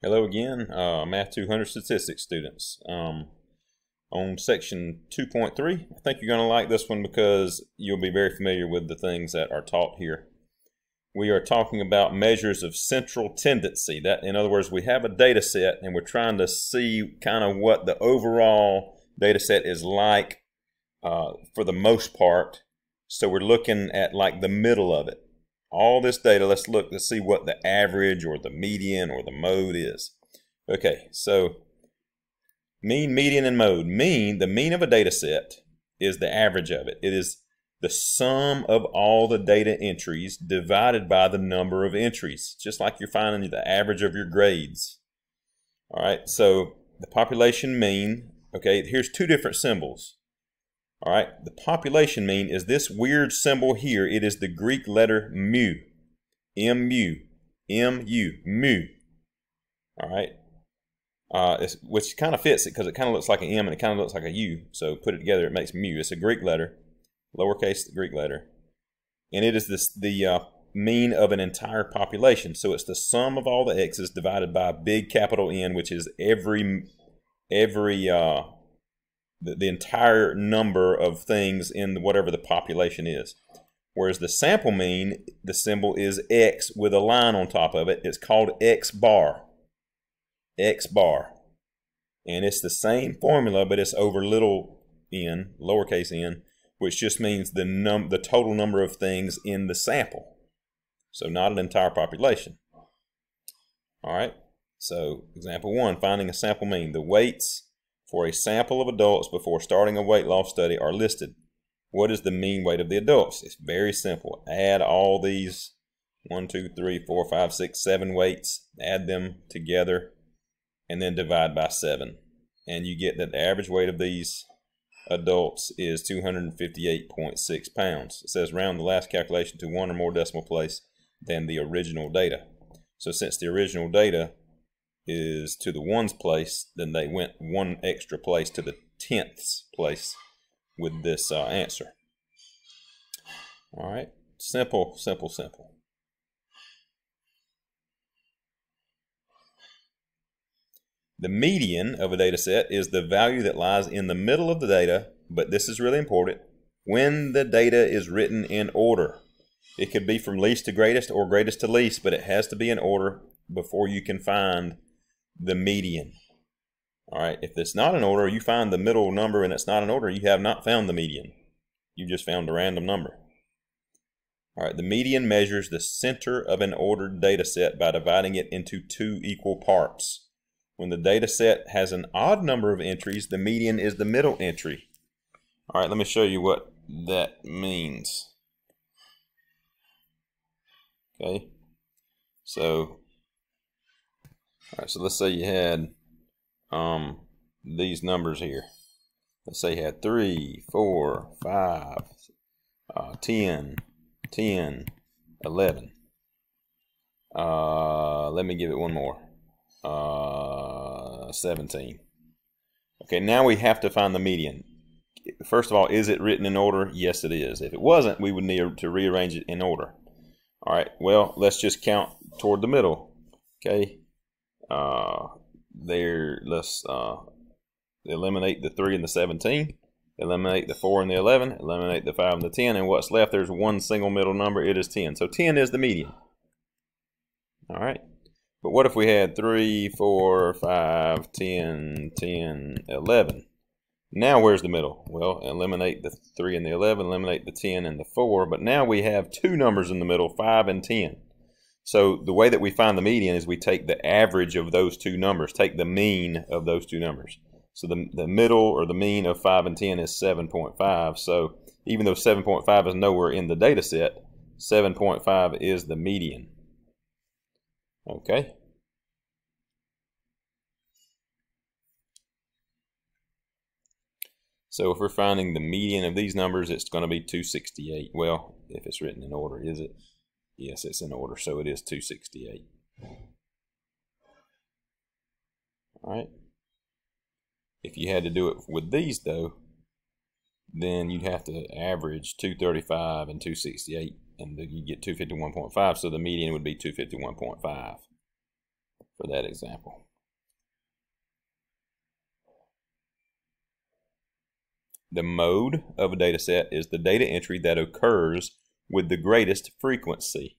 Hello again, uh, Math 200 statistics students. Um, on section 2.3, I think you're going to like this one because you'll be very familiar with the things that are taught here. We are talking about measures of central tendency. That, in other words, we have a data set and we're trying to see kind of what the overall data set is like uh, for the most part. So we're looking at like the middle of it all this data, let's look to see what the average or the median or the mode is. Okay, so mean, median, and mode. Mean, the mean of a data set is the average of it. It is the sum of all the data entries divided by the number of entries, just like you're finding the average of your grades. All right, so the population mean, okay, here's two different symbols. All right, the population mean is this weird symbol here. It is the Greek letter mu, M-U, M-U, mu. All right, uh, which kind of fits it because it kind of looks like an M and it kind of looks like a U. So put it together, it makes mu. It's a Greek letter, lowercase Greek letter, and it is this the uh, mean of an entire population. So it's the sum of all the x's divided by big capital N, which is every every uh, the, the entire number of things in whatever the population is. Whereas the sample mean, the symbol is X with a line on top of it. It's called X bar. X bar. And it's the same formula, but it's over little n, lowercase n, which just means the num the total number of things in the sample. So not an entire population. All right. So example one, finding a sample mean. The weights for a sample of adults before starting a weight loss study are listed. What is the mean weight of the adults? It's very simple. Add all these one, two, three, four, five, six, seven weights, add them together, and then divide by 7. And you get that the average weight of these adults is 258.6 pounds. It says round the last calculation to one or more decimal place than the original data. So since the original data is to the ones place, then they went one extra place to the tenths place with this uh, answer. All right, simple, simple, simple. The median of a data set is the value that lies in the middle of the data, but this is really important, when the data is written in order. It could be from least to greatest or greatest to least, but it has to be in order before you can find the median. All right, if it's not in order, you find the middle number and it's not in order, you have not found the median. You just found a random number. All right, the median measures the center of an ordered data set by dividing it into two equal parts. When the data set has an odd number of entries, the median is the middle entry. All right, let me show you what that means. Okay, so all right, so let's say you had um, these numbers here. Let's say you had 3, 4, 5, uh, 10, 10, 11. Uh, let me give it one more. Uh, 17. Okay, now we have to find the median. First of all, is it written in order? Yes, it is. If it wasn't, we would need to rearrange it in order. All right, well, let's just count toward the middle. Okay, uh, there, let's uh, eliminate the 3 and the 17, eliminate the 4 and the 11, eliminate the 5 and the 10, and what's left, there's one single middle number, it is 10. So 10 is the median. All right. But what if we had 3, 4, 5, 10, 10, 11? Now where's the middle? Well, eliminate the 3 and the 11, eliminate the 10 and the 4, but now we have two numbers in the middle, 5 and 10. So the way that we find the median is we take the average of those two numbers, take the mean of those two numbers. So the, the middle or the mean of 5 and 10 is 7.5. So even though 7.5 is nowhere in the data set, 7.5 is the median. Okay. So if we're finding the median of these numbers, it's going to be 268. Well, if it's written in order, is it? Yes, it's in order, so it is 268. All right. If you had to do it with these, though, then you'd have to average 235 and 268, and you get 251.5, so the median would be 251.5. for that example. The mode of a data set is the data entry that occurs with the greatest frequency.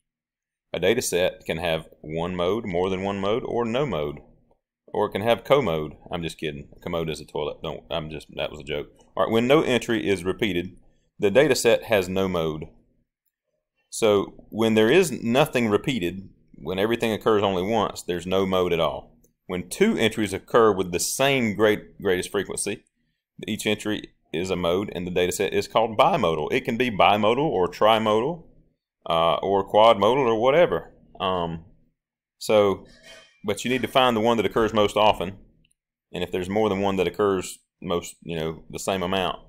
A data set can have one mode, more than one mode, or no mode. Or it can have commode. I'm just kidding. Commode is a toilet. Don't I'm just that was a joke. All right, when no entry is repeated, the data set has no mode. So when there is nothing repeated, when everything occurs only once, there's no mode at all. When two entries occur with the same great greatest frequency, each entry is a mode and the data set is called bimodal. It can be bimodal or trimodal uh, or quadmodal or whatever. Um, so, but you need to find the one that occurs most often. And if there's more than one that occurs most, you know, the same amount,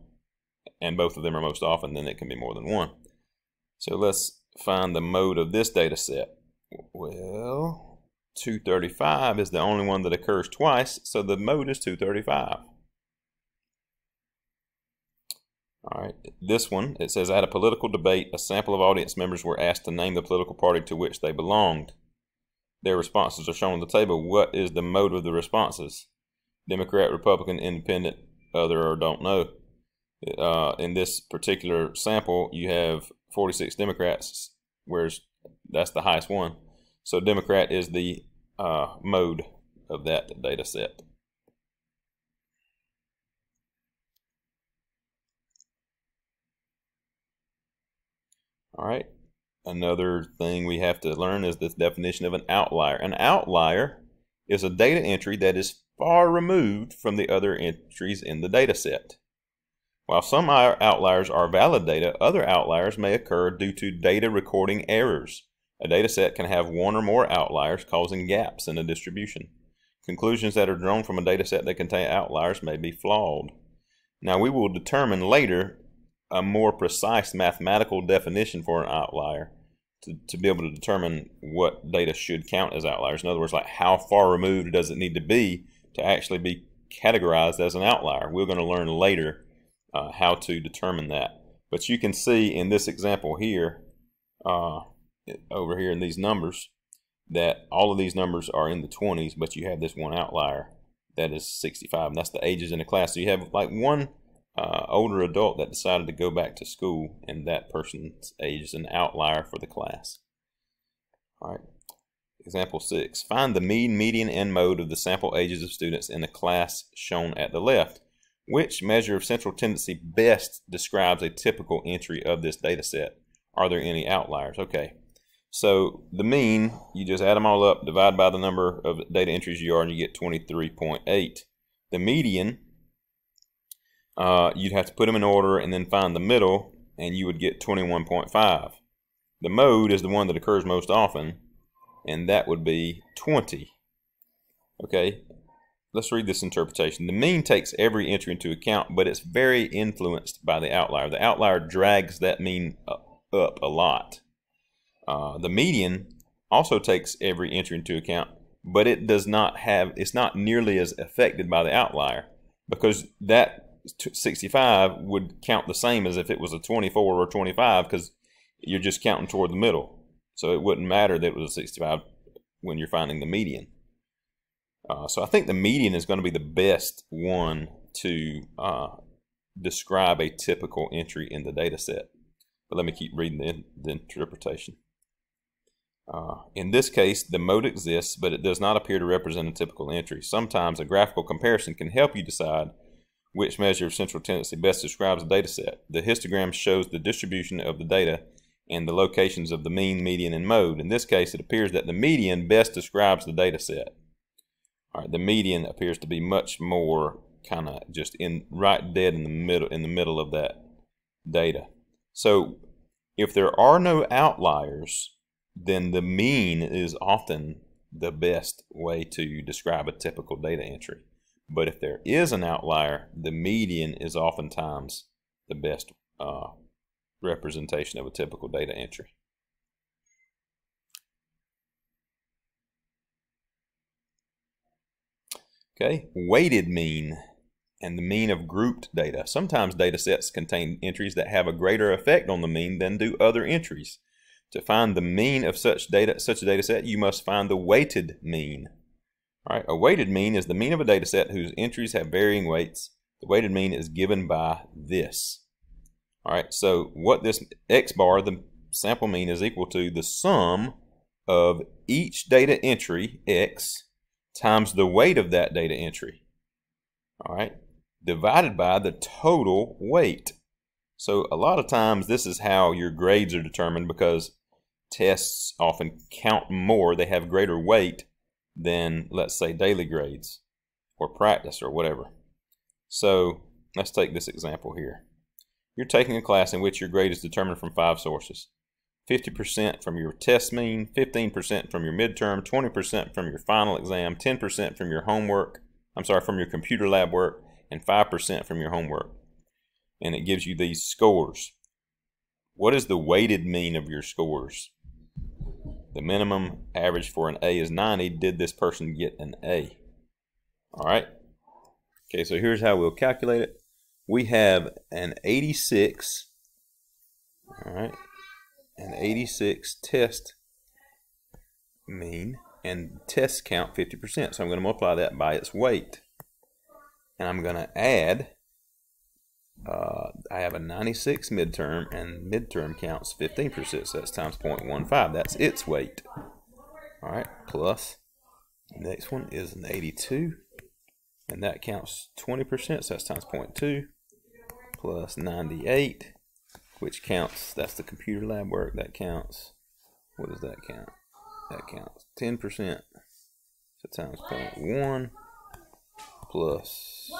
and both of them are most often, then it can be more than one. So let's find the mode of this data set. Well, 235 is the only one that occurs twice, so the mode is 235. All right, this one, it says, at a political debate, a sample of audience members were asked to name the political party to which they belonged. Their responses are shown on the table. What is the mode of the responses? Democrat, Republican, Independent, other, or don't know. Uh, in this particular sample, you have 46 Democrats, whereas that's the highest one. So Democrat is the uh, mode of that data set. All right. Another thing we have to learn is this definition of an outlier. An outlier is a data entry that is far removed from the other entries in the data set. While some outliers are valid data, other outliers may occur due to data recording errors. A data set can have one or more outliers causing gaps in a distribution. Conclusions that are drawn from a data set that contain outliers may be flawed. Now we will determine later a more precise mathematical definition for an outlier to, to be able to determine what data should count as outliers. In other words, like how far removed does it need to be to actually be categorized as an outlier? We're going to learn later uh, how to determine that. But you can see in this example here, uh, over here in these numbers, that all of these numbers are in the 20s, but you have this one outlier that is 65, and that's the ages in the class. So you have like one uh, older adult that decided to go back to school, and that person's age is an outlier for the class. All right. Example 6. Find the mean, median, and mode of the sample ages of students in the class shown at the left. Which measure of central tendency best describes a typical entry of this data set? Are there any outliers? Okay. So the mean, you just add them all up, divide by the number of data entries you are, and you get 23.8. The median uh, you'd have to put them in order and then find the middle, and you would get 21.5. The mode is the one that occurs most often, and that would be 20. Okay, let's read this interpretation. The mean takes every entry into account, but it's very influenced by the outlier. The outlier drags that mean up a lot. Uh, the median also takes every entry into account, but it does not have, it's not nearly as affected by the outlier because that 65 would count the same as if it was a 24 or 25 because you're just counting toward the middle. So it wouldn't matter that it was a 65 when you're finding the median. Uh, so I think the median is going to be the best one to uh, describe a typical entry in the data set. But let me keep reading the, the interpretation. Uh, in this case, the mode exists, but it does not appear to represent a typical entry. Sometimes a graphical comparison can help you decide which measure of central tendency best describes the data set. The histogram shows the distribution of the data and the locations of the mean, median, and mode. In this case, it appears that the median best describes the data set. All right, the median appears to be much more kind of just in right dead in the middle in the middle of that data. So if there are no outliers, then the mean is often the best way to describe a typical data entry. But if there is an outlier, the median is oftentimes the best uh, representation of a typical data entry. Okay, weighted mean and the mean of grouped data. Sometimes data sets contain entries that have a greater effect on the mean than do other entries. To find the mean of such data, such a data set, you must find the weighted mean. All right, a weighted mean is the mean of a data set whose entries have varying weights. The weighted mean is given by this. All right, so what this x bar, the sample mean, is equal to the sum of each data entry, x, times the weight of that data entry. All right, divided by the total weight. So a lot of times this is how your grades are determined because tests often count more. They have greater weight than, let's say, daily grades or practice or whatever. So let's take this example here. You're taking a class in which your grade is determined from five sources. 50% from your test mean, 15% from your midterm, 20% from your final exam, 10% from your homework, I'm sorry, from your computer lab work, and 5% from your homework. And it gives you these scores. What is the weighted mean of your scores? The minimum average for an A is 90. Did this person get an A? All right. Okay, so here's how we'll calculate it. We have an 86, all right, an 86 test mean and test count 50%. So I'm going to multiply that by its weight. And I'm going to add, uh, I have a 96 midterm and midterm counts 15%. So that's times 0.15. That's its weight. All right, plus next one is an 82 and that counts 20%, so that's times 0.2 plus 98 which counts, that's the computer lab work, that counts, what does that count? That counts 10%, so times 0.1 plus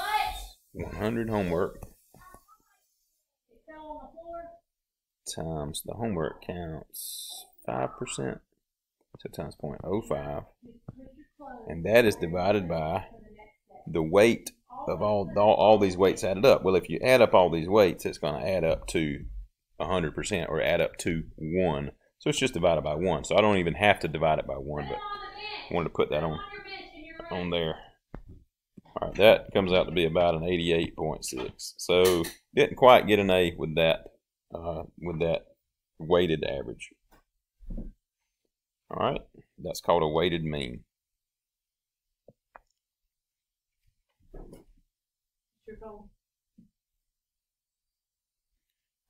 100 homework times the homework counts 5%, so times 0.05, and that is divided by the weight of all, all, all these weights added up. Well, if you add up all these weights, it's going to add up to 100% or add up to 1. So it's just divided by 1. So I don't even have to divide it by 1, but I wanted to put that on, on there. All right, that comes out to be about an 88.6. So didn't quite get an A with that, uh, with that weighted average. All right, that's called a weighted mean.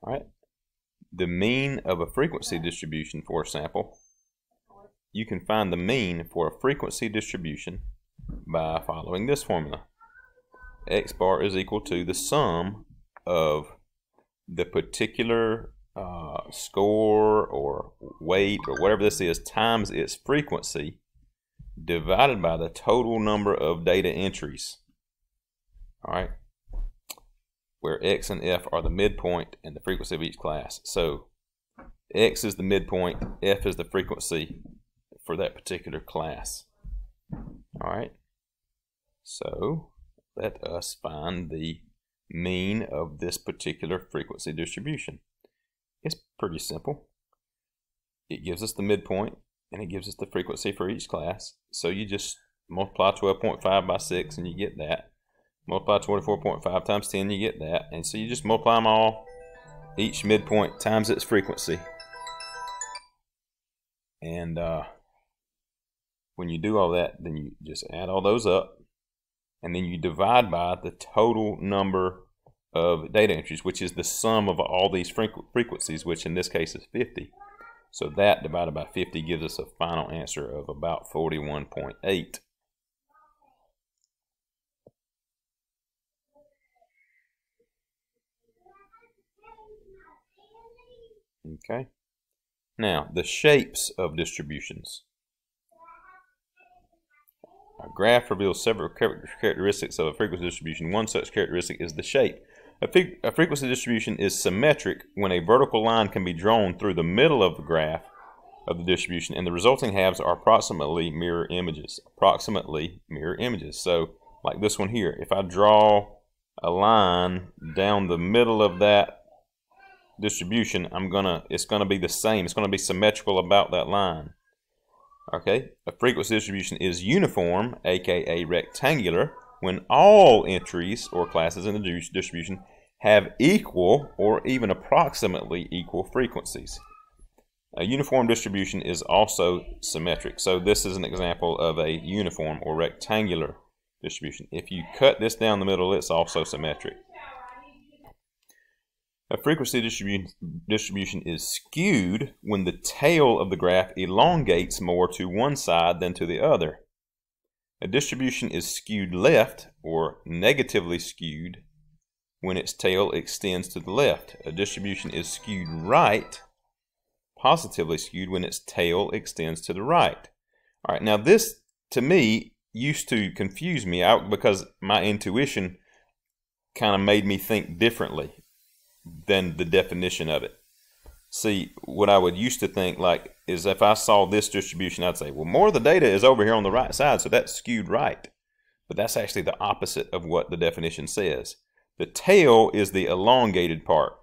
All right the mean of a frequency distribution for a sample, you can find the mean for a frequency distribution by following this formula. X bar is equal to the sum of the particular uh, score or weight or whatever this is times its frequency divided by the total number of data entries. All right where x and f are the midpoint and the frequency of each class. So x is the midpoint, f is the frequency for that particular class. All right. So let us find the mean of this particular frequency distribution. It's pretty simple. It gives us the midpoint and it gives us the frequency for each class. So you just multiply 12.5 by 6 and you get that. Multiply 24.5 times 10, you get that. And so you just multiply them all, each midpoint times its frequency. And uh, when you do all that, then you just add all those up. And then you divide by the total number of data entries, which is the sum of all these frequencies, which in this case is 50. So that divided by 50 gives us a final answer of about 41.8. Okay. Now, the shapes of distributions. A graph reveals several characteristics of a frequency distribution. One such characteristic is the shape. A, a, frequency distribution is symmetric when a vertical line can be drawn through the middle of the graph of the distribution and the resulting halves are approximately mirror images. Approximately mirror images. So, like this one here, if I draw a line down the middle of that distribution, I'm gonna it's gonna be the same. It's gonna be symmetrical about that line. Okay, a frequency distribution is uniform, aka rectangular, when all entries or classes in the distribution have equal or even approximately equal frequencies. A uniform distribution is also symmetric. So this is an example of a uniform or rectangular distribution. If you cut this down the middle, it's also symmetric. A frequency distribution, distribution is skewed when the tail of the graph elongates more to one side than to the other. A distribution is skewed left or negatively skewed when its tail extends to the left. A distribution is skewed right, positively skewed when its tail extends to the right. All right, now this to me used to confuse me out because my intuition kind of made me think differently than the definition of it. See, what I would used to think like is if I saw this distribution, I'd say, well, more of the data is over here on the right side, so that's skewed right. But that's actually the opposite of what the definition says. The tail is the elongated part.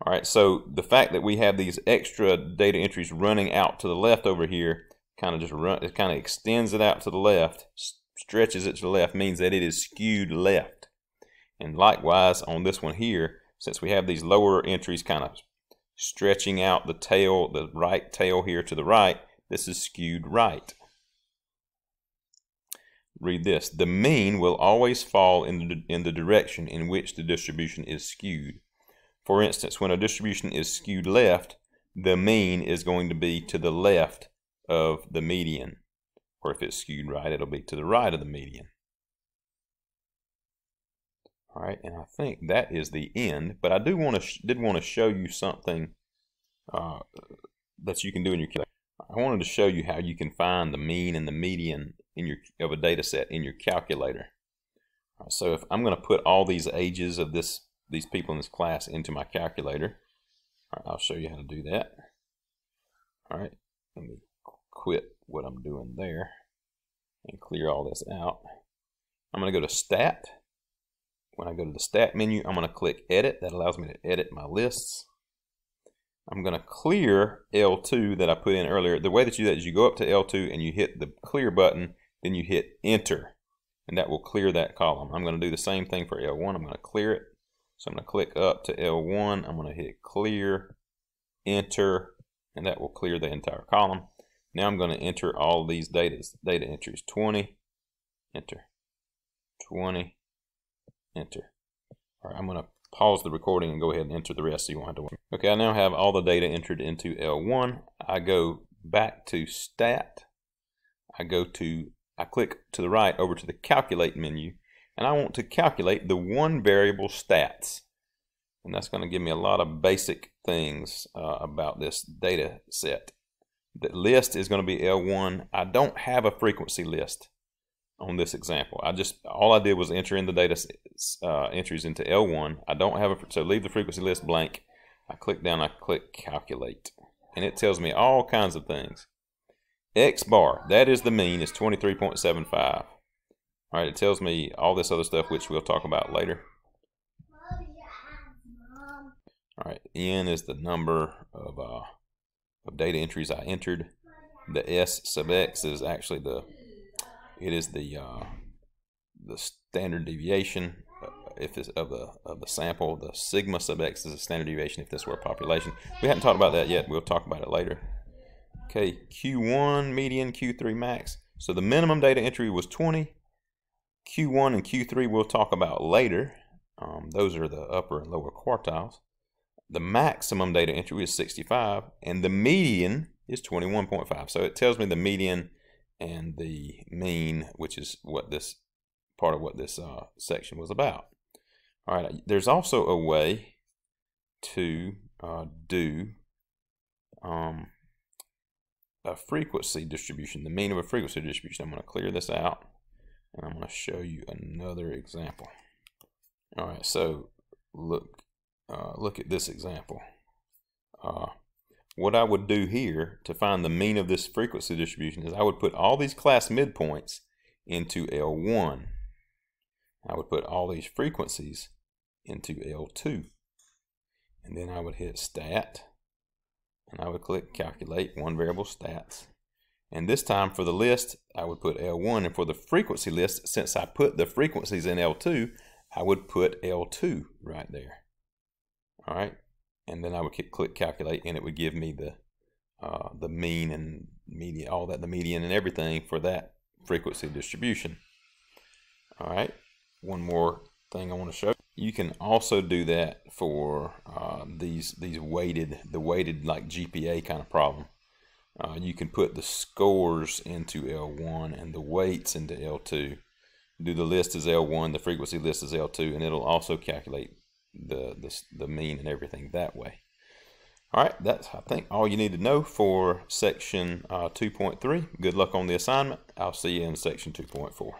All right, so the fact that we have these extra data entries running out to the left over here kind of just run, it kind of extends it out to the left, stretches it to the left, means that it is skewed left. And likewise on this one here, since we have these lower entries kind of stretching out the tail, the right tail here to the right, this is skewed right. Read this. The mean will always fall in the, in the direction in which the distribution is skewed. For instance, when a distribution is skewed left, the mean is going to be to the left of the median. Or if it's skewed right, it'll be to the right of the median. All right, and I think that is the end. But I do want to did want to show you something uh, that you can do in your calculator. I wanted to show you how you can find the mean and the median in your of a data set in your calculator. Right, so if I'm going to put all these ages of this these people in this class into my calculator, I'll show you how to do that. All right, let me quit what I'm doing there and clear all this out. I'm going to go to Stat when I go to the stat menu, I'm going to click edit. That allows me to edit my lists. I'm going to clear L2 that I put in earlier. The way that you do that is you go up to L2 and you hit the clear button, then you hit enter, and that will clear that column. I'm going to do the same thing for L1. I'm going to clear it. So I'm going to click up to L1. I'm going to hit clear, enter, and that will clear the entire column. Now I'm going to enter all these data, data entries. 20, enter, 20, enter. All right, I'm going to pause the recording and go ahead and enter the rest so you won't have to. Okay, I now have all the data entered into L1. I go back to Stat. I go to, I click to the right over to the Calculate menu, and I want to calculate the one variable stats. And that's going to give me a lot of basic things uh, about this data set. The list is going to be L1. I don't have a frequency list on this example. I just, all I did was enter in the data uh, entries into L1. I don't have a, so leave the frequency list blank. I click down, I click calculate, and it tells me all kinds of things. X bar, that is the mean, is 23.75. All right, it tells me all this other stuff, which we'll talk about later. All right, N is the number of, uh, of data entries I entered. The S sub X is actually the it is the uh, the standard deviation uh, if this of the of the sample. The sigma sub x is a standard deviation if this were a population. We haven't talked about that yet. We'll talk about it later. Okay, Q1 median, Q3 max. So the minimum data entry was 20. Q1 and Q3 we'll talk about later. Um, those are the upper and lower quartiles. The maximum data entry is 65, and the median is 21.5. So it tells me the median and the mean, which is what this part of what this uh, section was about. All right, there's also a way to uh, do um, a frequency distribution, the mean of a frequency distribution. I'm going to clear this out and I'm going to show you another example. All right, so look, uh, look at this example. What I would do here to find the mean of this frequency distribution is I would put all these class midpoints into L1. I would put all these frequencies into L2. And then I would hit stat and I would click calculate one variable stats. And this time for the list, I would put L1 and for the frequency list, since I put the frequencies in L2, I would put L2 right there. All right and then I would click calculate and it would give me the uh, the mean and median, all that, the median and everything for that frequency distribution. All right, one more thing I want to show. You can also do that for uh, these these weighted, the weighted like GPA kind of problem. Uh, you can put the scores into L1 and the weights into L2. Do the list as L1, the frequency list as L2, and it'll also calculate the, the, the mean and everything that way. All right, that's, I think, all you need to know for section uh, 2.3. Good luck on the assignment. I'll see you in section 2.4.